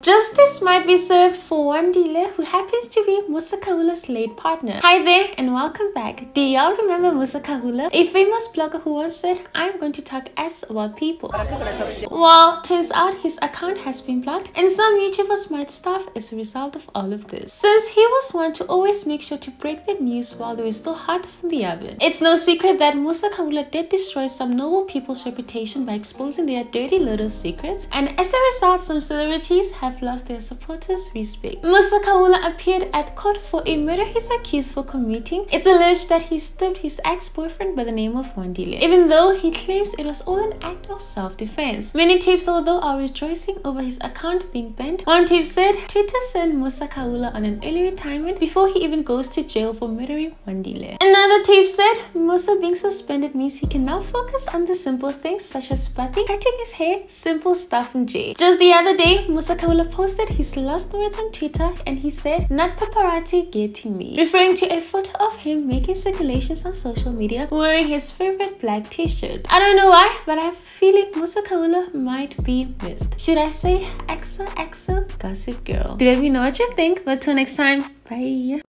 Justice might be served for one dealer who happens to be Musa Khawula's late partner. Hi there and welcome back. Do y'all remember Musa Khawula? A famous blogger who once said, I'm going to talk S about people. Well, turns out his account has been blocked and some YouTubers might starve as a result of all of this. Since he was one to always make sure to break the news while they were still hot from the oven. It's no secret that Musa Khawula did destroy some noble people's reputation by exposing their dirty little secrets and as a result some celebrities have have lost their supporters' respect. Musa Khawula appeared at court for a murder he's accused for committing. It's alleged that he stabbed his ex-boyfriend by the name of Wandile, even though he claims it was all an act of self-defense. Many tips, although, are rejoicing over his account being banned. One tip said Twitter sent Musa Khawula on an early retirement before he even goes to jail for murdering Wandile. Another tip said Musa being suspended means he can now focus on the simple things such as bathing, cutting his hair, simple stuff in jail. Just the other day, Musa Khawula posted his last words on Twitter and he said, Not paparazzi getting me, referring to a photo of him making circulations on social media wearing his favorite black t-shirt. I don't know why, but I have a feeling Musa Khawula might be missed. Should I say EXO Gossip Girl? Let me know what you think, but till next time, bye!